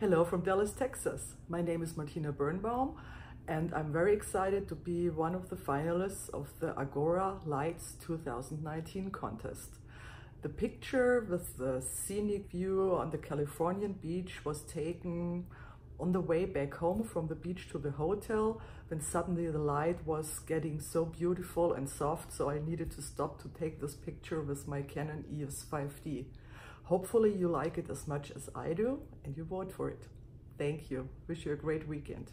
Hello from Dallas, Texas. My name is Martina Birnbaum and I'm very excited to be one of the finalists of the Agora Lights 2019 contest. The picture with the scenic view on the Californian beach was taken on the way back home from the beach to the hotel when suddenly the light was getting so beautiful and soft so I needed to stop to take this picture with my Canon EOS 5D. Hopefully you like it as much as I do and you vote for it. Thank you. Wish you a great weekend.